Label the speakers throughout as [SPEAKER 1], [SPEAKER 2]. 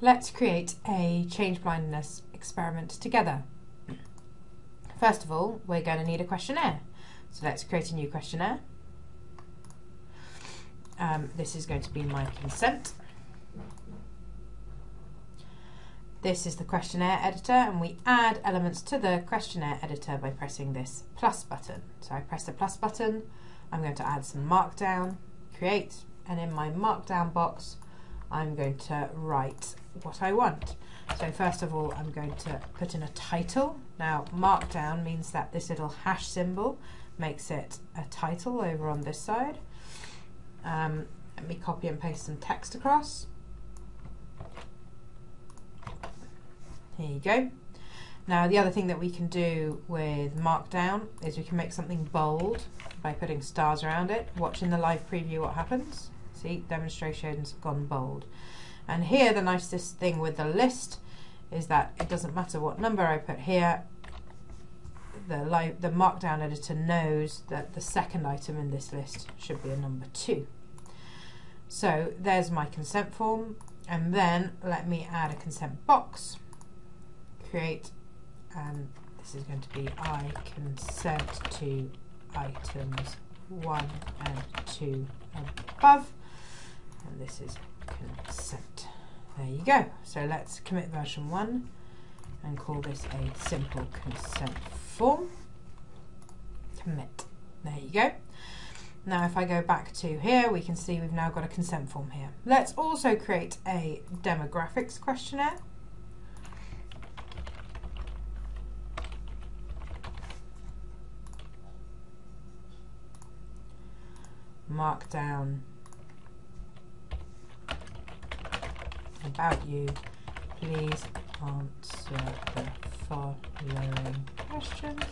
[SPEAKER 1] Let's create a change blindness experiment together. First of all, we're going to need a questionnaire. So let's create a new questionnaire. Um, this is going to be my consent. This is the questionnaire editor and we add elements to the questionnaire editor by pressing this plus button. So I press the plus button, I'm going to add some markdown, create, and in my markdown box I'm going to write what I want. So first of all, I'm going to put in a title. Now, markdown means that this little hash symbol makes it a title over on this side. Um, let me copy and paste some text across. Here you go. Now the other thing that we can do with Markdown is we can make something bold by putting stars around it. Watching the live preview what happens. See, demonstration's gone bold. And here the nicest thing with the list is that it doesn't matter what number I put here, the, the Markdown editor knows that the second item in this list should be a number 2. So there's my consent form. And then let me add a consent box, create, and this is going to be I consent to items 1 and 2 above. And this is consent. There you go. So let's commit version 1 and call this a simple consent form. Commit. There you go. Now if I go back to here, we can see we've now got a consent form here. Let's also create a demographics questionnaire. Markdown about you, please answer the following questions.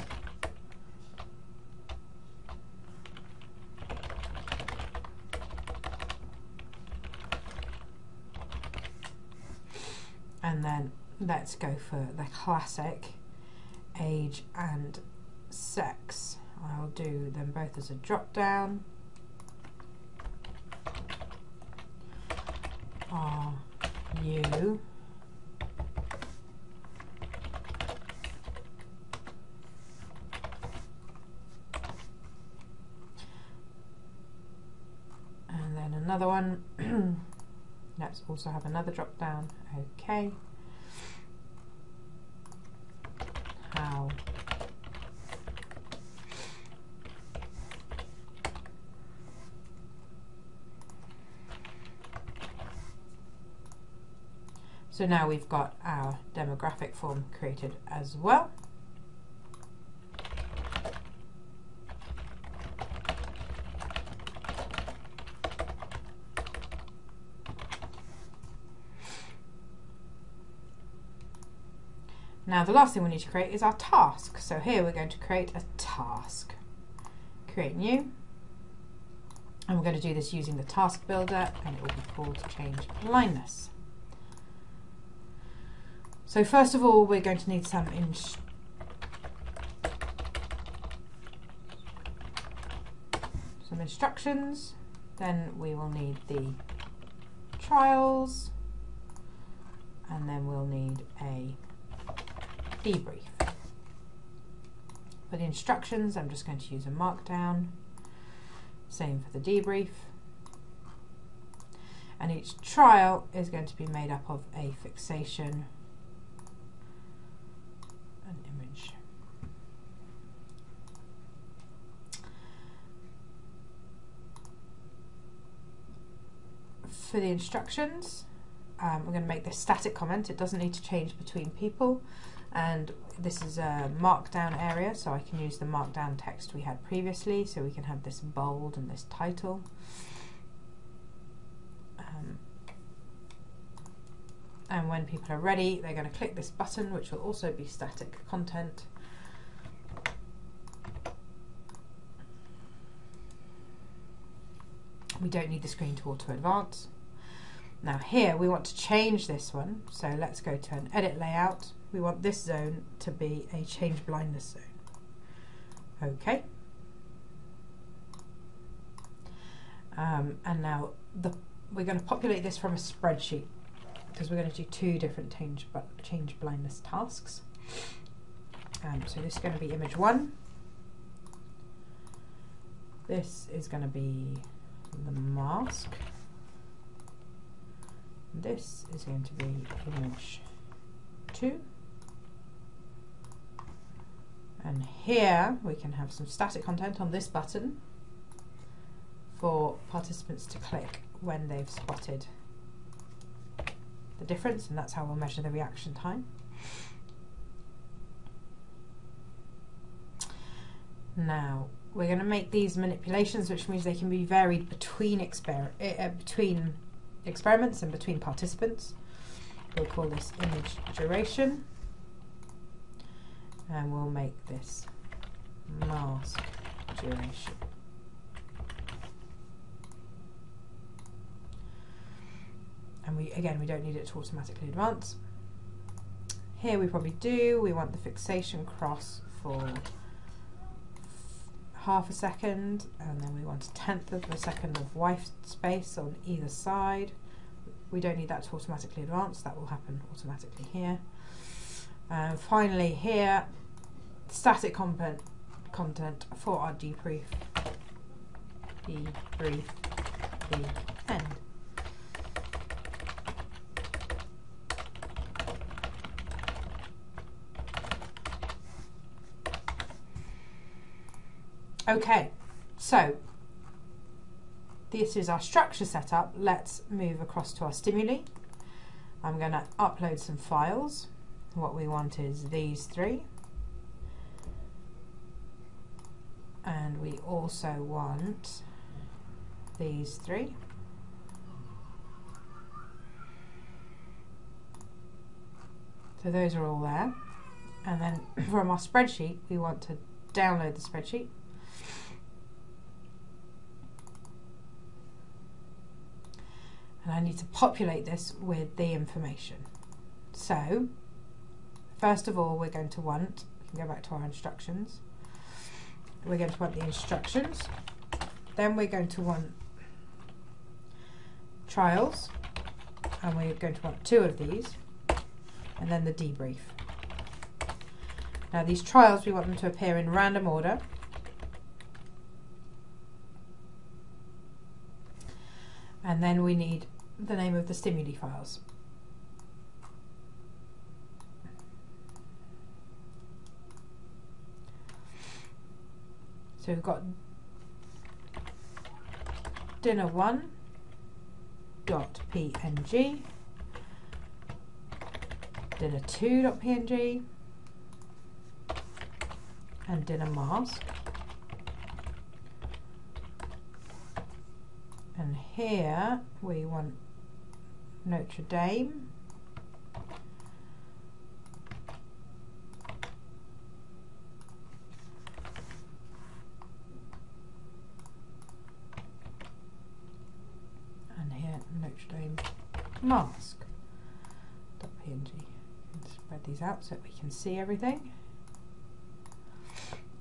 [SPEAKER 1] And then let's go for the classic age and sex. I'll do them both as a drop down. Are ah, you. And then another one. Let's also have another drop down. Okay. How So now we've got our demographic form created as well. Now the last thing we need to create is our task. So here we're going to create a task. Create new. And we're going to do this using the task builder and it will be called change blindness. So first of all, we're going to need some ins some instructions. Then we will need the trials, and then we'll need a debrief. For the instructions, I'm just going to use a markdown. Same for the debrief. And each trial is going to be made up of a fixation for the instructions, um, we're going to make this static comment. It doesn't need to change between people. And this is a markdown area, so I can use the markdown text we had previously. So we can have this bold and this title. Um, and when people are ready, they're going to click this button, which will also be static content. We don't need the screen tool to advance. Now here we want to change this one, so let's go to an edit layout. We want this zone to be a change blindness zone. Okay. Um, and now the, we're going to populate this from a spreadsheet. because we're going to do two different change, change blindness tasks. Um, so this is going to be image one. This is going to be the mask. This is going to be image two. And here we can have some static content on this button for participants to click when they've spotted the difference and that's how we'll measure the reaction time. Now we're going to make these manipulations which means they can be varied between, exper uh, between experiments and between participants. We'll call this image duration and we'll make this mask duration. And we again, we don't need it to automatically advance. Here we probably do. We want the fixation cross for half a second, and then we want a tenth of a second of white space on either side. We don't need that to automatically advance. That will happen automatically here. And finally here, static content, content for our debrief, debrief, the end. Okay, so this is our structure setup. Let's move across to our stimuli. I'm going to upload some files. What we want is these three. And we also want these three. So those are all there. And then from our spreadsheet, we want to download the spreadsheet. I need to populate this with the information. So, first of all, we're going to want, we can go back to our instructions, we're going to want the instructions, then we're going to want trials, and we're going to want two of these, and then the debrief. Now these trials, we want them to appear in random order, and then we need the name of the stimuli files. So we've got dinner one dot png, dinner two dot png, and dinner mask. And here we want Notre Dame. And here Notre Dame mask. .png. Spread these out so that we can see everything.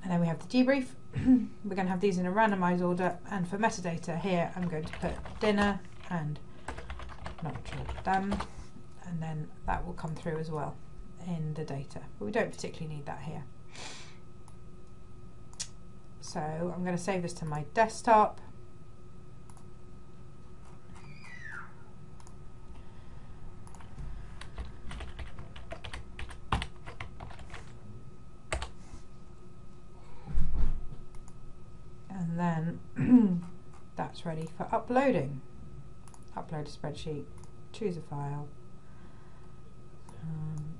[SPEAKER 1] And then we have the debrief. We're going to have these in a randomized order. And for metadata here, I'm going to put dinner and Notre Dame, and then that will come through as well in the data. But we don't particularly need that here. So I'm going to save this to my desktop. And then that's ready for uploading upload a spreadsheet, choose a file. Um,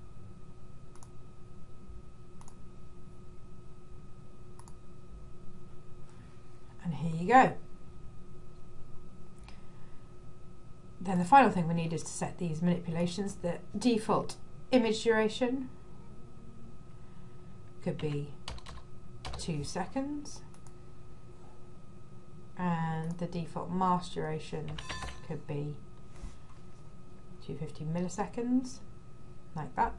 [SPEAKER 1] and here you go. Then the final thing we need is to set these manipulations. The default image duration could be two seconds and the default mask duration could be 250 milliseconds, like that.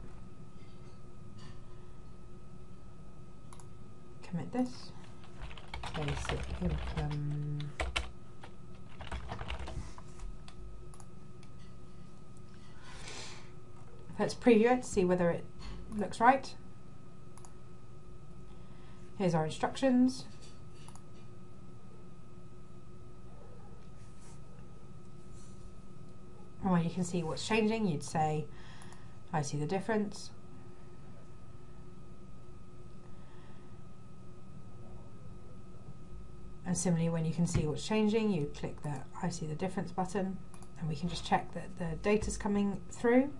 [SPEAKER 1] Commit this. Basic implement. Let's preview it to see whether it looks right. Here's our instructions. And when you can see what's changing, you'd say, I see the difference. And similarly, when you can see what's changing, you click the I see the difference button and we can just check that the data's coming through.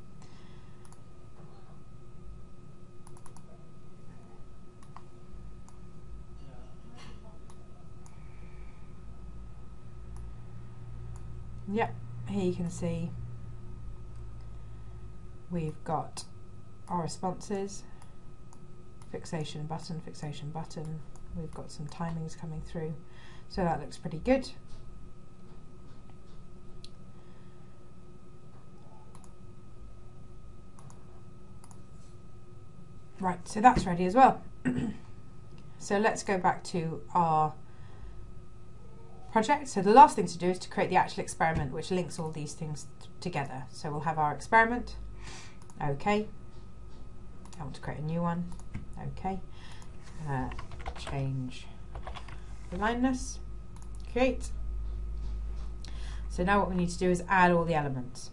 [SPEAKER 1] Yep, here you can see we've got our responses, fixation button, fixation button, we've got some timings coming through, so that looks pretty good. Right, so that's ready as well. so let's go back to our project. So the last thing to do is to create the actual experiment which links all these things together. So we'll have our experiment. Okay. I want to create a new one. Okay. Uh, change blindness. Create. So now what we need to do is add all the elements.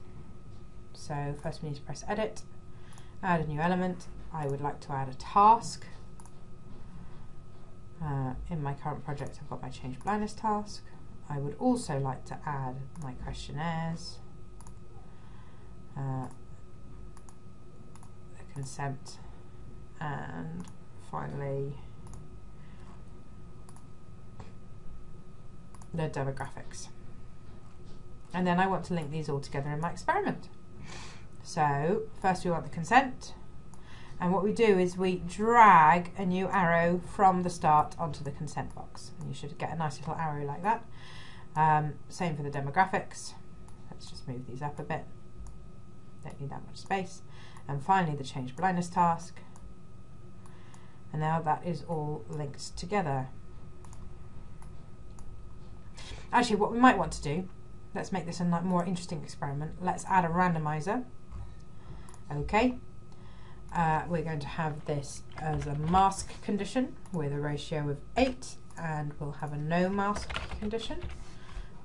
[SPEAKER 1] So first we need to press edit, add a new element. I would like to add a task. Uh, in my current project I've got my change blindness task. I would also like to add my questionnaires, uh, consent, and finally the demographics. And then I want to link these all together in my experiment. So first we want the consent. And what we do is we drag a new arrow from the start onto the consent box. And you should get a nice little arrow like that. Um, same for the demographics. Let's just move these up a bit. Don't need that much space. And finally the change blindness task. And now that is all linked together. Actually, what we might want to do, let's make this a more interesting experiment. Let's add a randomizer. Okay. Uh, we're going to have this as a mask condition with a ratio of 8 and we'll have a no mask condition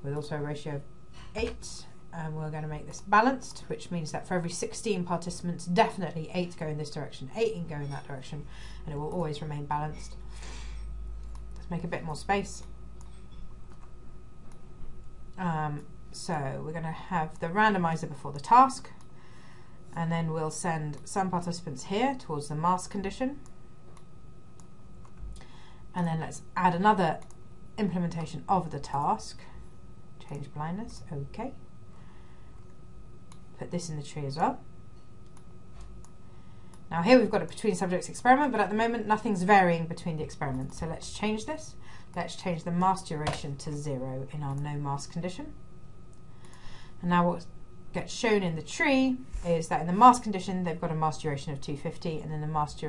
[SPEAKER 1] with also a ratio of 8 and we're going to make this balanced which means that for every 16 participants definitely 8 go in this direction, 8 can go in that direction and it will always remain balanced. Let's make a bit more space. Um, so we're going to have the randomizer before the task and then we'll send some participants here towards the mask condition and then let's add another implementation of the task change blindness okay put this in the tree as well now here we've got a between subjects experiment but at the moment nothing's varying between the experiments so let's change this Let's change the mask duration to zero in our no mask condition. And now what gets shown in the tree is that in the mask condition, they've got a mask duration of 250, and in the mask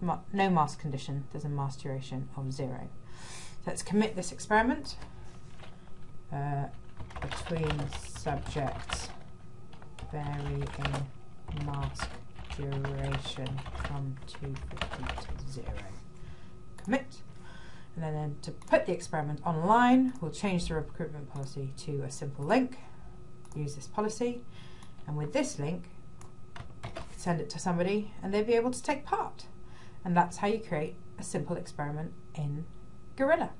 [SPEAKER 1] ma no mask condition, there's a mask duration of zero. Let's commit this experiment uh, between subjects varying mask duration from 250 to zero. Commit. And then to put the experiment online, we'll change the recruitment policy to a simple link. Use this policy. And with this link, send it to somebody and they'll be able to take part. And that's how you create a simple experiment in Gorilla.